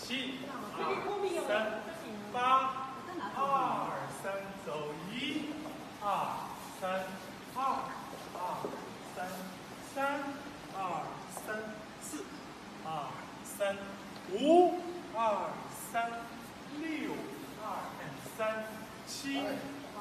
七二三八二三走一二三二二三三二三四二三五二三六二三七二